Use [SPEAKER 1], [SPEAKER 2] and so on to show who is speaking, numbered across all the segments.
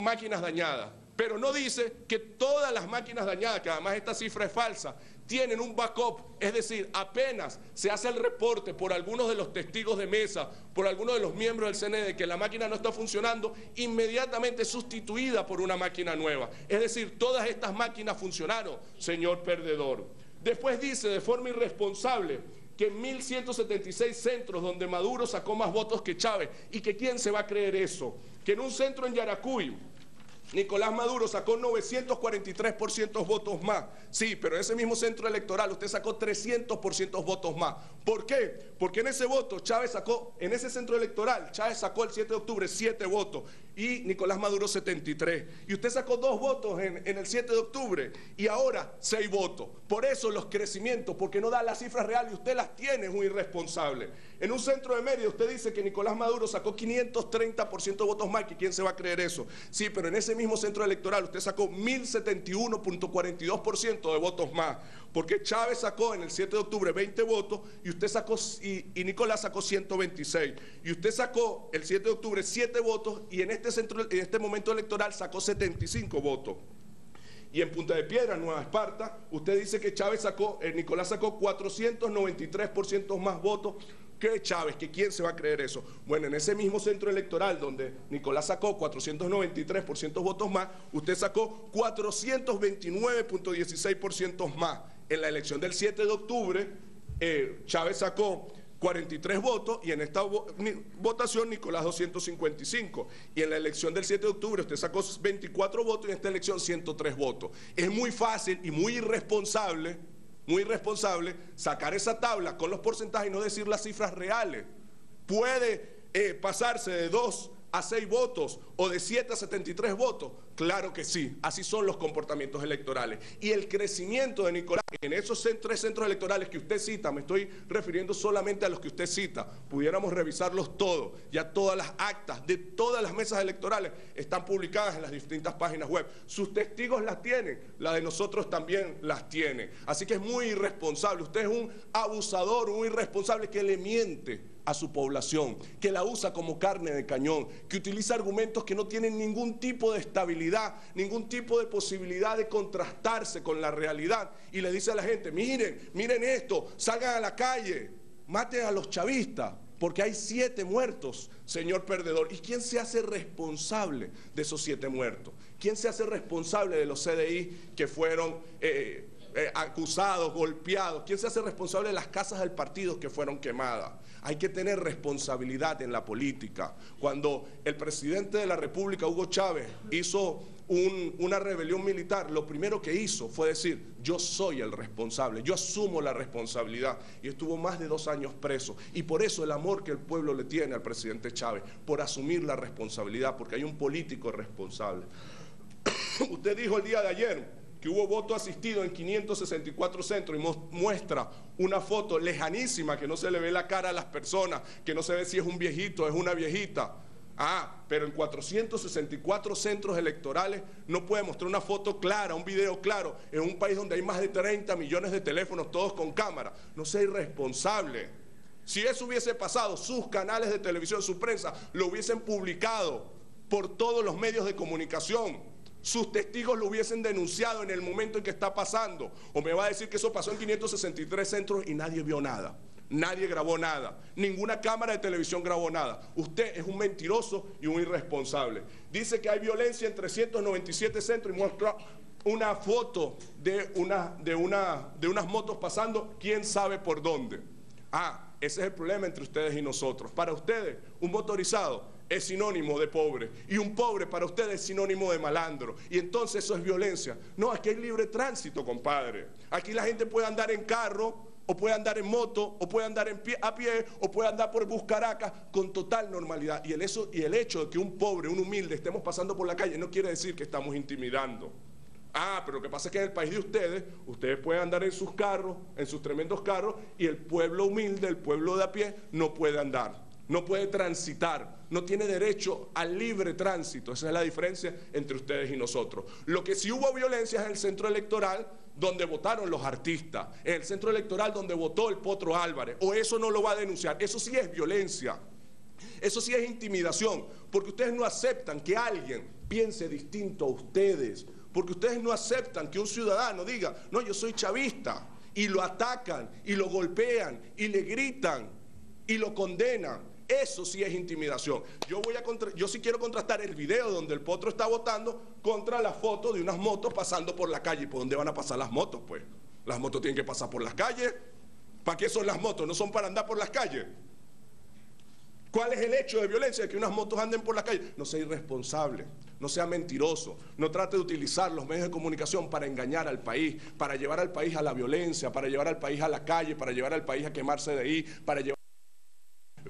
[SPEAKER 1] máquinas dañadas, pero no dice que todas las máquinas dañadas, que además esta cifra es falsa, tienen un backup, es decir, apenas se hace el reporte por algunos de los testigos de mesa, por algunos de los miembros del CNE de que la máquina no está funcionando, inmediatamente sustituida por una máquina nueva. Es decir, todas estas máquinas funcionaron, señor perdedor. Después dice de forma irresponsable que en 1.176 centros donde Maduro sacó más votos que Chávez y que quién se va a creer eso, que en un centro en Yaracuy Nicolás Maduro sacó 943% votos más. Sí, pero en ese mismo centro electoral usted sacó 300% votos más. ¿Por qué? Porque en ese voto Chávez sacó, en ese centro electoral, Chávez sacó el 7 de octubre 7 votos y Nicolás Maduro 73. Y usted sacó dos votos en, el 7 de octubre y ahora 6 votos. Por eso los crecimientos, porque no da las cifras reales y usted las tiene, es un irresponsable. En un centro de Mérida usted dice que Nicolás Maduro sacó 530% de votos más, que quién se va a creer eso. Sí, pero en ese mismo centro electoral usted sacó 1071.42% de votos más, porque Chávez sacó en el 7 de octubre 20 votos y usted sacó y, Nicolás sacó 126 y usted sacó el 7 de octubre 7 votos y en este centro en este momento electoral sacó 75 votos. Y en Punta de Piedra, Nueva Esparta, usted dice que Chávez sacó, eh, Nicolás sacó 493% más votos que Chávez, que quién se va a creer eso. Bueno, en ese mismo centro electoral donde Nicolás sacó 493% votos más, usted sacó 429.16% más. En la elección del 7 de octubre, eh, Chávez sacó 43 votos y en esta votación Nicolás 255. Y en la elección del 7 de octubre usted sacó 24 votos y en esta elección 103 votos. Es muy fácil y muy irresponsable, muy irresponsable sacar esa tabla con los porcentajes y no decir las cifras reales. Puede eh, pasarse de 2 a 6 votos o de 7 a 73 votos? Claro que sí, así son los comportamientos electorales. Y el crecimiento de Nicolás en esos tres centros electorales que usted cita, me estoy refiriendo solamente a los que usted cita, pudiéramos revisarlos todos, ya todas las actas de todas las mesas electorales están publicadas en las distintas páginas web. Sus testigos las tienen, la de nosotros también las tiene. Así que es muy irresponsable, usted es un abusador, un irresponsable que le miente a su población, que la usa como carne de cañón, que utiliza argumentos que no tienen ningún tipo de estabilidad, ningún tipo de posibilidad de contrastarse con la realidad. Y le dice a la gente, miren, miren esto, salgan a la calle, maten a los chavistas, porque hay siete muertos, señor perdedor. ¿Y quién se hace responsable de esos siete muertos? ¿Quién se hace responsable de los CDI que fueron... Eh, eh, acusados, golpeados? ¿Quién se hace responsable de las casas del partido que fueron quemadas? Hay que tener responsabilidad en la política. Cuando el presidente de la República, Hugo Chávez, hizo una rebelión militar, lo primero que hizo fue decir, yo soy el responsable, yo asumo la responsabilidad. Y estuvo más de dos años preso. Y por eso el amor que el pueblo le tiene al presidente Chávez, por asumir la responsabilidad, porque hay un político responsable. Usted dijo el día de ayer, que hubo voto asistido en 564 centros y muestra una foto lejanísima que no se le ve la cara a las personas, que no se ve si es un viejito, o es una viejita. Ah, pero en 464 centros electorales no puede mostrar una foto clara, un video claro, en un país donde hay más de 30 millones de teléfonos, todos con cámara. No sea irresponsable. Si eso hubiese pasado, sus canales de televisión, su prensa, lo hubiesen publicado por todos los medios de comunicación sus testigos lo hubiesen denunciado en el momento en que está pasando. O me va a decir que eso pasó en 563 centros y nadie vio nada. Nadie grabó nada. Ninguna cámara de televisión grabó nada. Usted es un mentiroso y un irresponsable. Dice que hay violencia en 397 centros y muestra una foto de, una, de, una, de unas motos pasando, quién sabe por dónde. Ah, ese es el problema entre ustedes y nosotros. Para ustedes, un motorizado es sinónimo de pobre. Y un pobre para ustedes es sinónimo de malandro. Y entonces eso es violencia. No, aquí hay libre tránsito, compadre. Aquí la gente puede andar en carro, o puede andar en moto, o puede andar en pie, a pie, o puede andar por Buscaraca con total normalidad. Y el, eso, y el hecho de que un pobre, un humilde estemos pasando por la calle no quiere decir que estamos intimidando. Ah, pero lo que pasa es que en el país de ustedes, ustedes pueden andar en sus carros, en sus tremendos carros, y el pueblo humilde, el pueblo de a pie, no puede andar no puede transitar, no tiene derecho al libre tránsito. Esa es la diferencia entre ustedes y nosotros. Lo que sí hubo violencia es en el centro electoral donde votaron los artistas, en el centro electoral donde votó el Potro Álvarez, o eso no lo va a denunciar, eso sí es violencia. Eso sí es intimidación, porque ustedes no aceptan que alguien piense distinto a ustedes, porque ustedes no aceptan que un ciudadano diga, no, yo soy chavista, y lo atacan, y lo golpean, y le gritan, y lo condenan. Eso sí es intimidación. Yo, voy a yo sí quiero contrastar el video donde el potro está votando contra la foto de unas motos pasando por la calle. ¿Por dónde van a pasar las motos? Pues las motos tienen que pasar por las calles. ¿Para qué son las motos? No son para andar por las calles. ¿Cuál es el hecho de violencia? De que unas motos anden por la calle. No sea irresponsable, no sea mentiroso, no trate de utilizar los medios de comunicación para engañar al país, para llevar al país a la violencia, para llevar al país a la calle, para llevar al país a quemarse de ahí, para llevar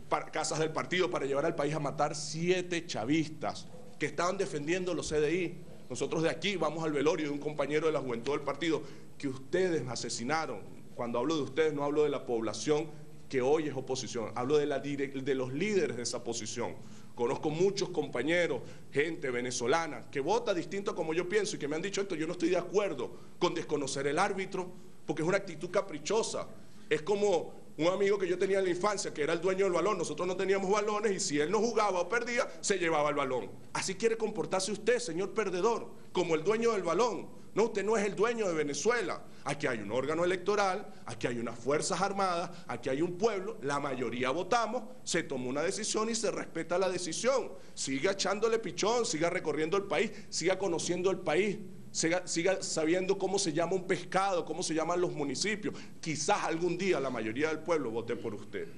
[SPEAKER 1] casas del partido, para llevar al país a matar siete chavistas que estaban defendiendo los CDI. Nosotros de aquí vamos al velorio de un compañero de la juventud del partido que ustedes asesinaron. Cuando hablo de ustedes no hablo de la población que hoy es oposición, hablo de, la, de los líderes de esa posición. Conozco muchos compañeros, gente venezolana, que vota distinto a como yo pienso y que me han dicho esto, yo no estoy de acuerdo con desconocer el árbitro, porque es una actitud caprichosa. Es como un amigo que yo tenía en la infancia, que era el dueño del balón, nosotros no teníamos balones y si él no jugaba o perdía, se llevaba el balón. Así quiere comportarse usted, señor perdedor, como el dueño del balón. No, usted no es el dueño de Venezuela. Aquí hay un órgano electoral, aquí hay unas fuerzas armadas, aquí hay un pueblo, la mayoría votamos, se tomó una decisión y se respeta la decisión. Siga echándole pichón, siga recorriendo el país, siga conociendo el país, siga, sabiendo cómo se llama un pescado, cómo se llaman los municipios. Quizás algún día la mayoría del pueblo vote por usted.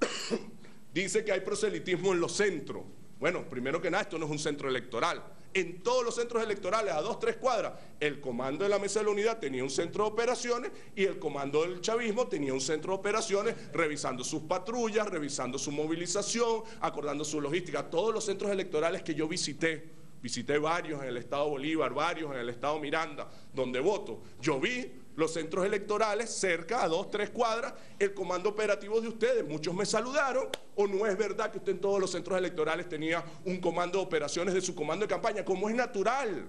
[SPEAKER 1] Dice que hay proselitismo en los centros. Bueno, primero que nada, esto no es un centro electoral en todos los centros electorales, a dos, tres cuadras, el comando de la Mesa de la Unidad tenía un centro de operaciones y el comando del chavismo tenía un centro de operaciones revisando sus patrullas, revisando su movilización, acordando su logística. Todos los centros electorales que yo visité, visité varios en el estado Bolívar, varios en el estado Miranda, donde voto, yo vi los centros electorales cerca, a dos, tres cuadras, el comando operativo de ustedes. Muchos me saludaron, o no es verdad que usted en todos los centros electorales tenía un comando de operaciones de su comando de campaña, como es natural.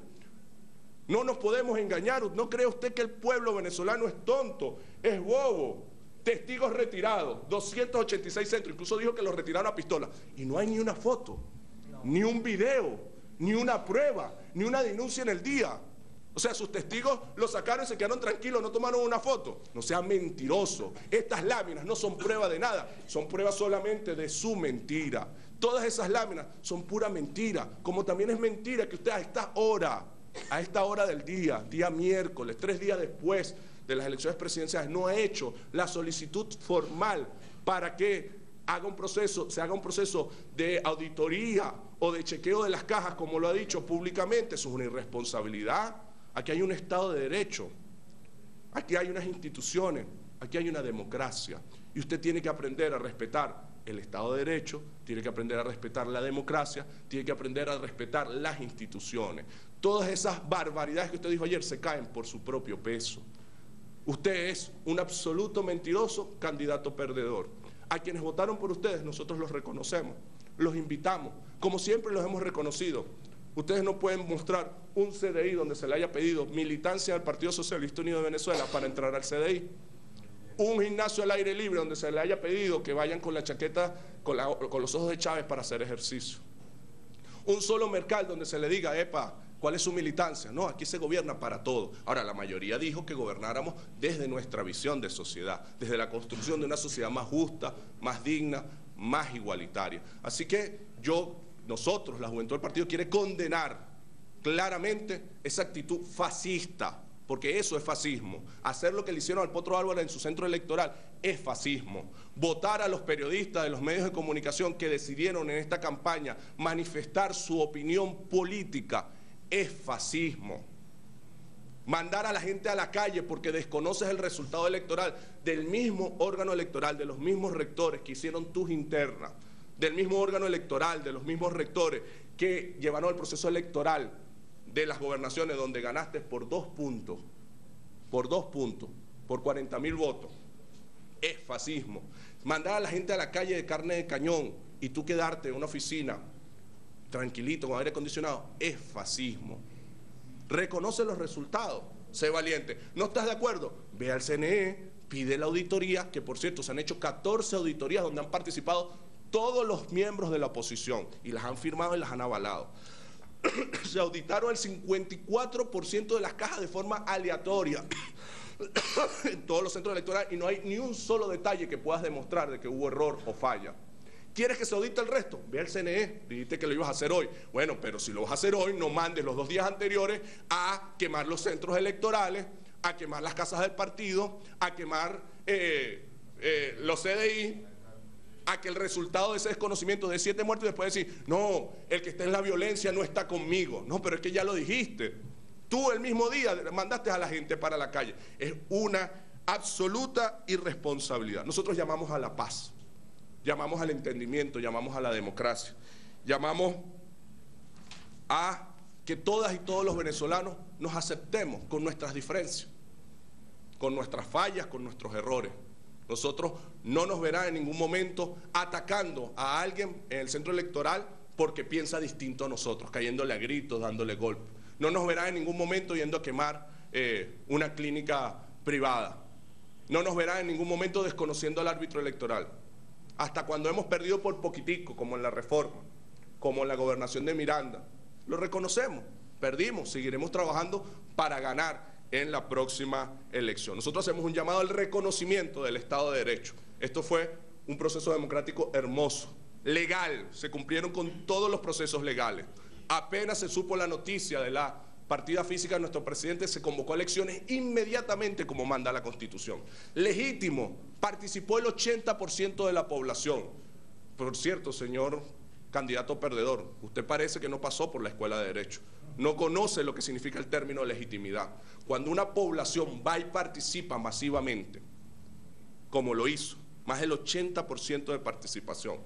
[SPEAKER 1] No nos podemos engañar, ¿no cree usted que el pueblo venezolano es tonto, es bobo? Testigos retirados, 286 centros, incluso dijo que los retiraron a pistola. Y no hay ni una foto, ni un video, ni una prueba, ni una denuncia en el día. O sea, sus testigos lo sacaron y se quedaron tranquilos, no tomaron una foto. No sea mentiroso. Estas láminas no son prueba de nada, son prueba solamente de su mentira. Todas esas láminas son pura mentira. Como también es mentira que usted a esta hora, a esta hora del día, día miércoles, tres días después de las elecciones presidenciales, no ha hecho la solicitud formal para que haga un proceso, se haga un proceso de auditoría o de chequeo de las cajas, como lo ha dicho públicamente. Eso es una irresponsabilidad. Aquí hay un Estado de Derecho, aquí hay unas instituciones, aquí hay una democracia. Y usted tiene que aprender a respetar el Estado de Derecho, tiene que aprender a respetar la democracia, tiene que aprender a respetar las instituciones. Todas esas barbaridades que usted dijo ayer se caen por su propio peso. Usted es un absoluto mentiroso candidato perdedor. A quienes votaron por ustedes, nosotros los reconocemos, los invitamos, como siempre los hemos reconocido. Ustedes no pueden mostrar un CDI donde se le haya pedido militancia al Partido Socialista Unido de Venezuela para entrar al CDI. Un gimnasio al aire libre donde se le haya pedido que vayan con la chaqueta, con, los ojos de Chávez para hacer ejercicio. Un solo mercado donde se le diga, epa, ¿cuál es su militancia? No, aquí se gobierna para todo. Ahora, la mayoría dijo que gobernáramos desde nuestra visión de sociedad, desde la construcción de una sociedad más justa, más digna, más igualitaria. Así que yo nosotros, la juventud del partido, quiere condenar claramente esa actitud fascista, porque eso es fascismo. Hacer lo que le hicieron al Potro Álvarez en su centro electoral es fascismo. Votar a los periodistas de los medios de comunicación que decidieron en esta campaña manifestar su opinión política es fascismo. Mandar a la gente a la calle porque desconoces el resultado electoral del mismo órgano electoral, de los mismos rectores que hicieron tus internas del mismo órgano electoral, de los mismos rectores que llevaron el proceso electoral de las gobernaciones donde ganaste por dos puntos, por dos puntos, por 40 mil votos, es fascismo. Mandar a la gente a la calle de carne de cañón y tú quedarte en una oficina tranquilito con aire acondicionado, es fascismo. Reconoce los resultados, sé valiente. ¿No estás de acuerdo? Ve al CNE, pide la auditoría, que por cierto se han hecho 14 auditorías donde han participado todos los miembros de la oposición y las han firmado y las han avalado. Se auditaron el 54% de las cajas de forma aleatoria en todos los centros electorales y no hay ni un solo detalle que puedas demostrar de que hubo error o falla. ¿Quieres que se audite el resto? Ve al CNE, dijiste que lo ibas a hacer hoy. Bueno, pero si lo vas a hacer hoy, no mandes los dos días anteriores a quemar los centros electorales, a quemar las casas del partido, a quemar eh, eh, los CDI, a que el resultado de ese desconocimiento de siete muertos y después decir, no, el que está en la violencia no está conmigo. No, pero es que ya lo dijiste. Tú el mismo día mandaste a la gente para la calle. Es una absoluta irresponsabilidad. Nosotros llamamos a la paz, llamamos al entendimiento, llamamos a la democracia, llamamos a que todas y todos los venezolanos nos aceptemos con nuestras diferencias, con nuestras fallas, con nuestros errores. Nosotros no nos verán en ningún momento atacando a alguien en el centro electoral porque piensa distinto a nosotros, cayéndole a gritos, dándole golpes. No nos verán en ningún momento yendo a quemar eh, una clínica privada. No nos verán en ningún momento desconociendo al árbitro electoral. Hasta cuando hemos perdido por poquitico, como en la reforma, como en la gobernación de Miranda, lo reconocemos, perdimos, seguiremos trabajando para ganar en la próxima elección. Nosotros hacemos un llamado al reconocimiento del Estado de Derecho. Esto fue un proceso democrático hermoso, legal, se cumplieron con todos los procesos legales. Apenas se supo la noticia de la partida física de nuestro presidente, se convocó a elecciones inmediatamente como manda la Constitución. Legítimo, participó el 80% de la población. Por cierto, señor candidato perdedor, usted parece que no pasó por la escuela de Derecho no conoce lo que significa el término legitimidad. Cuando una población va y participa masivamente, como lo hizo, más del 80% de participación,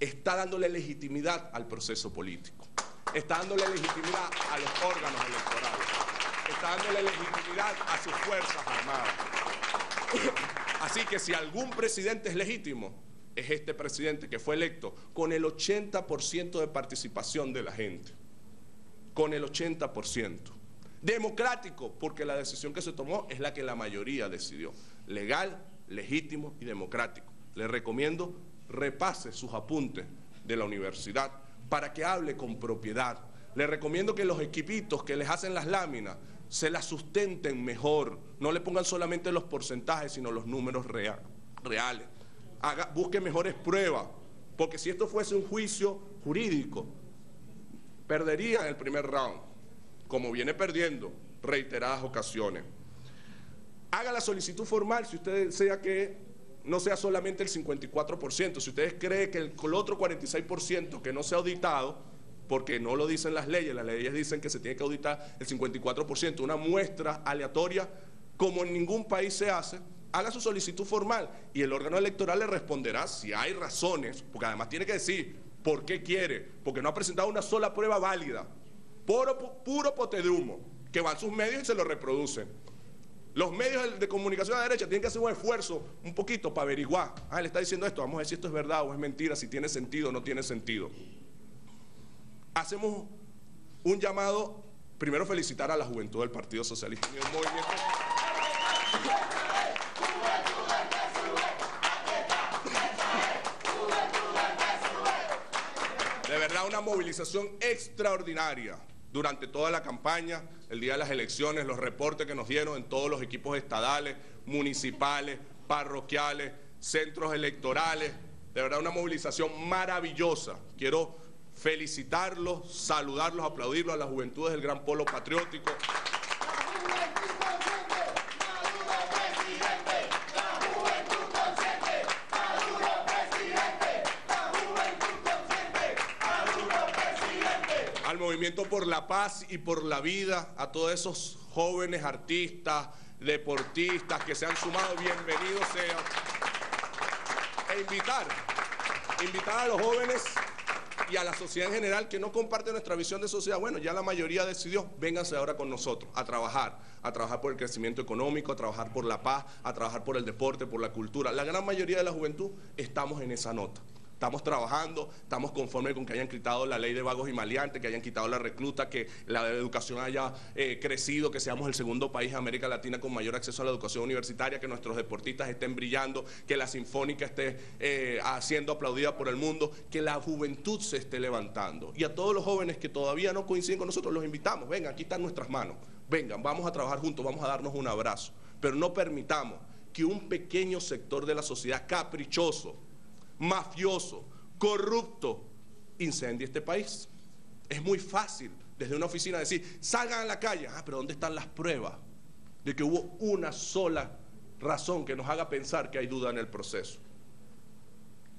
[SPEAKER 1] está dándole legitimidad al proceso político, está dándole legitimidad a los órganos electorales, está dándole legitimidad a sus Fuerzas Armadas. Así que si algún presidente es legítimo, es este presidente que fue electo con el 80% de participación de la gente con el 80%. Democrático, porque la decisión que se tomó es la que la mayoría decidió. Legal, legítimo y democrático. Le recomiendo repase sus apuntes de la universidad para que hable con propiedad. Le recomiendo que los equipitos que les hacen las láminas se las sustenten mejor. No le pongan solamente los porcentajes, sino los números reales. Haga, busque mejores pruebas, porque si esto fuese un juicio jurídico, perdería en el primer round, como viene perdiendo reiteradas ocasiones. Haga la solicitud formal si usted desea que no sea solamente el 54%, si ustedes creen que el, otro 46% que no se ha auditado, porque no lo dicen las leyes, las leyes dicen que se tiene que auditar el 54%, una muestra aleatoria, como en ningún país se hace, haga su solicitud formal y el órgano electoral le responderá si hay razones, porque además tiene que decir, ¿Por qué quiere? Porque no ha presentado una sola prueba válida. Puro, puro potedrumo, que van sus medios y se lo reproducen. Los medios de comunicación a la derecha tienen que hacer un esfuerzo un poquito para averiguar. Ah, le está diciendo esto, vamos a ver si esto es verdad o es mentira, si tiene sentido o no tiene sentido. Hacemos un llamado, primero felicitar a la juventud del Partido Socialista y el movimiento. una movilización extraordinaria durante toda la campaña, el día de las elecciones, los reportes que nos dieron en todos los equipos estadales, municipales, parroquiales, centros electorales. De verdad, una movilización maravillosa. Quiero felicitarlos, saludarlos, aplaudirlos a las juventudes del Gran Polo Patriótico. Movimiento por la Paz y por la Vida, a todos esos jóvenes artistas, deportistas que se han sumado, bienvenidos sean. E invitar, invitar a los jóvenes y a la sociedad en general que no comparte nuestra visión de sociedad. Bueno, ya la mayoría decidió, vénganse ahora con nosotros a trabajar, a trabajar por el crecimiento económico, a trabajar por la paz, a trabajar por el deporte, por la cultura. La gran mayoría de la juventud estamos en esa nota Estamos trabajando, estamos conformes con que hayan quitado la ley de vagos y maleantes, que hayan quitado la recluta, que la educación haya eh, crecido, que seamos el segundo país de América Latina con mayor acceso a la educación universitaria, que nuestros deportistas estén brillando, que la Sinfónica esté eh, siendo aplaudida por el mundo, que la juventud se esté levantando. Y a todos los jóvenes que todavía no coinciden con nosotros, los invitamos, vengan, aquí están nuestras manos, vengan, vamos a trabajar juntos, vamos a darnos un abrazo, pero no permitamos que un pequeño sector de la sociedad caprichoso, mafioso, corrupto, incendie este país. Es muy fácil desde una oficina decir, salgan a la calle. Ah, pero ¿dónde están las pruebas de que hubo una sola razón que nos haga pensar que hay duda en el proceso?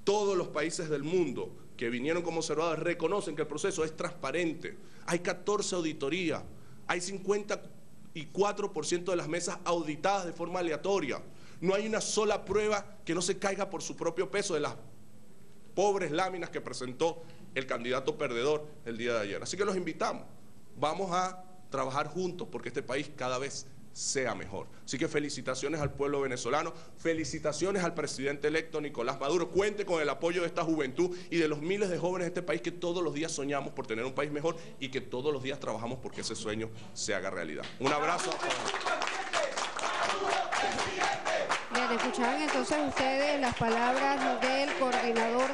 [SPEAKER 1] Todos los países del mundo que vinieron como observadores reconocen que el proceso es transparente. Hay 14 auditorías, hay 54% de las mesas auditadas de forma aleatoria. No hay una sola prueba que no se caiga por su propio peso de las pobres láminas que presentó el candidato perdedor el día de ayer. Así que los invitamos. Vamos a trabajar juntos porque este país cada vez sea mejor. Así que felicitaciones al pueblo venezolano, felicitaciones al presidente electo Nicolás Maduro. Cuente con el apoyo de esta juventud y de los miles de jóvenes de este país que todos los días soñamos por tener un país mejor y que todos los días trabajamos porque ese sueño se haga realidad. Un abrazo.
[SPEAKER 2] Escuchaban entonces ustedes las palabras del coordinador